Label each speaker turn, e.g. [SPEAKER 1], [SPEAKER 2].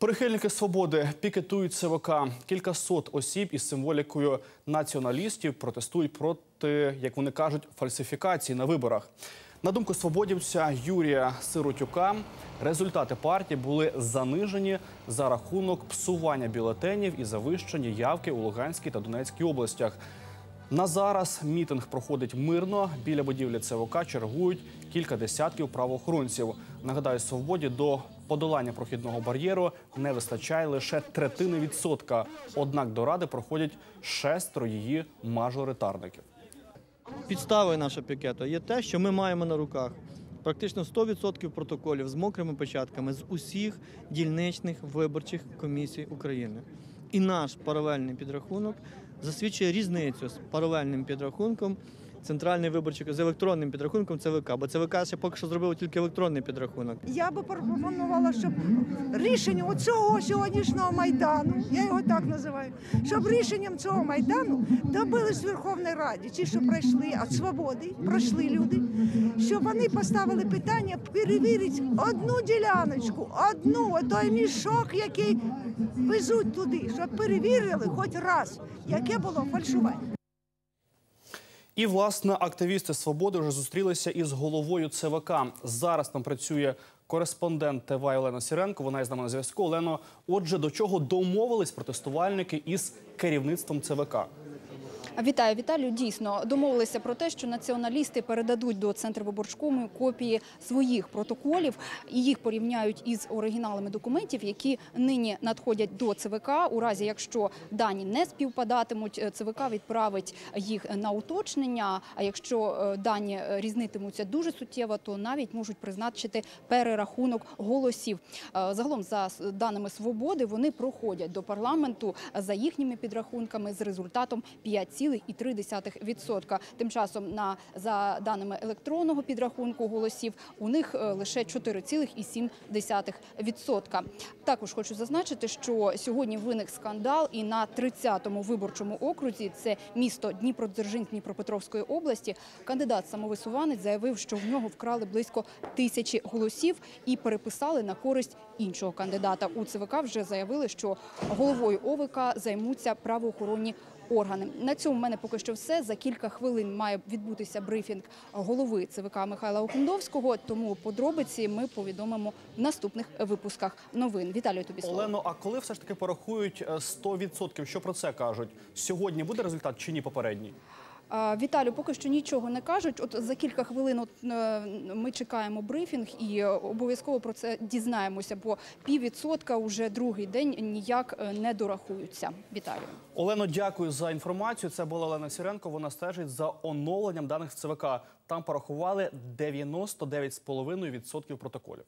[SPEAKER 1] Прихильники свободи пікетують ЦВК. Кількасот осіб із символікою націоналістів протестують проти, як вони кажуть, фальсифікації на виборах. На думку свободівця Юрія Сиротюка, результати партії були занижені за рахунок псування бюлетенів і завищення явки у Луганській та Донецькій областях. На зараз мітинг проходить мирно. Біля будівлі ЦВК чергують кілька десятків правоохоронців. Нагадаю, свободі до подолання прохідного бар'єру не вистачає лише третини відсотка. Однак до ради проходять шестеро її мажоритарників.
[SPEAKER 2] Підставою нашого пікету є те, що ми маємо на руках практично 100% протоколів з мокрими печатками з усіх дільничних виборчих комісій України. І наш паралельний підрахунок засвідчує різницю з паралельним підрахунком центральної виборчої з електронним підрахунком ЦВК, бо ЦВК ще поки що зробило тільки електронний підрахунок.
[SPEAKER 3] Я би пропонувала, щоб рішення оцього сьогоднішнього майдану, я його так називаю, щоб рішенням цього майдану добились в Верховній Раді, ті, що пройшли від свободи, пройшли люди, щоб вони поставили питання перевірити одну діляночку, одну, отой мішок, який везуть туди, щоб перевірили хоч раз, яке було фальшування.
[SPEAKER 1] І власне активісти свободи вже зустрілися із головою ЦВК. Зараз там працює кореспондент ТВ Олена Сіренко. Вона із нами на зв'язку. Олено, отже, до чого домовились протестувальники із керівництвом ЦВК?
[SPEAKER 4] Вітаю, Віталію. Дійсно домовилися про те, що націоналісти передадуть до центру виборчкому копії своїх протоколів і їх порівняють із оригіналами документів, які нині надходять до ЦВК. У разі якщо дані не співпадатимуть, ЦВК відправить їх на уточнення. А якщо е, дані різнитимуться дуже суттєво, то навіть можуть призначити перерахунок голосів. Е, Загалом, за даними свободи, вони проходять до парламенту за їхніми підрахунками з результатом 5,3%. Тим часом, на за даними електронного підрахунку голосів, у них е, лише 4,7%. Також хочу зазначити, що сьогодні виник скандал, і на 30-му виборчому окрузі, це місто Дніпродзержинськ Дніпропетровської області, кандидат-самовисуванець заявив, що в нього вкрали близько тисячі голосів і переписали на користь іншого кандидата. У ЦВК вже заявили, що головою ОВК займуться правоохоронні органи. На цьому в мене поки що все. За кілька хвилин має відбутися брифінг голови ЦВК Михайла Окундовського. Тому подробиці ми повідомимо в наступних випусках новин. Віталію тобі слово.
[SPEAKER 1] Олено, а коли все ж таки порахують е, 100%, що про це кажуть? Сьогодні буде результат чи ні попередній?
[SPEAKER 4] А, Віталію, поки що нічого не кажуть. От за кілька хвилин от, е, ми чекаємо брифінг і обов'язково про це дізнаємося, бо піввідсотка уже другий день ніяк е, не дорахуються. Віталію.
[SPEAKER 1] Олено, дякую за інформацію. Це була Олена Сіренко. Вона стежить за оновленням даних з ЦВК. Там порахували 99,5% протоколів.